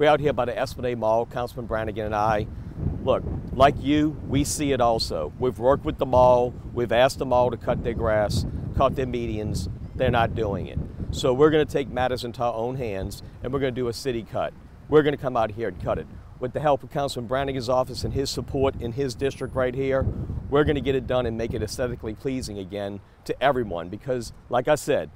We're out here by the Esplanade Mall, Councilman Branigan and I. Look, like you, we see it also. We've worked with the mall. We've asked the mall to cut their grass, cut their medians. They're not doing it. So we're going to take matters into our own hands and we're going to do a city cut. We're going to come out here and cut it. With the help of Councilman Branigan's office and his support in his district right here, we're going to get it done and make it aesthetically pleasing again to everyone because, like I said,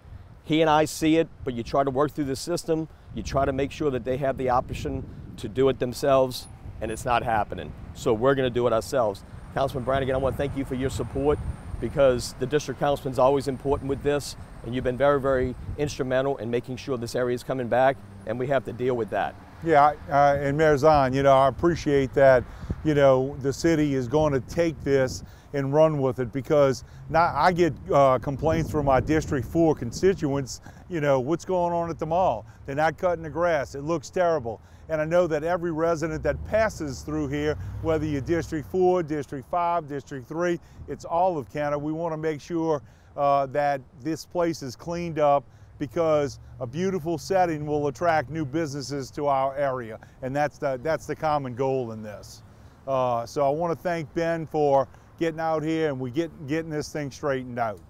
he and I see it, but you try to work through the system, you try to make sure that they have the option to do it themselves, and it's not happening. So we're going to do it ourselves. Councilman Branigan, I want to thank you for your support because the district councilman is always important with this, and you've been very, very instrumental in making sure this area is coming back, and we have to deal with that. Yeah, uh, and you know, I appreciate that, you know, the city is going to take this and run with it because now I get uh, complaints from my District 4 constituents, you know, what's going on at the mall? They're not cutting the grass. It looks terrible. And I know that every resident that passes through here, whether you're District 4, District 5, District 3, it's all of Kenner. We want to make sure uh, that this place is cleaned up because a beautiful setting will attract new businesses to our area. And that's the, that's the common goal in this. Uh, so I want to thank Ben for getting out here and we get getting this thing straightened out.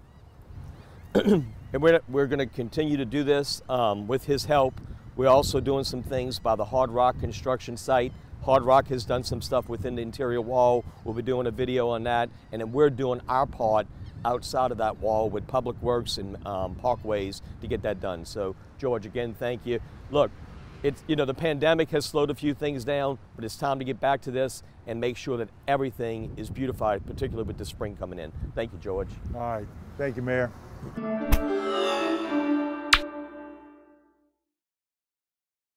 and we're, we're going to continue to do this um, with his help. We're also doing some things by the Hard Rock construction site. Hard Rock has done some stuff within the interior wall. We'll be doing a video on that. And then we're doing our part outside of that wall with public works and um, parkways to get that done. So George, again, thank you. Look, it's, you know, the pandemic has slowed a few things down, but it's time to get back to this and make sure that everything is beautified, particularly with the spring coming in. Thank you, George. All right. Thank you, Mayor.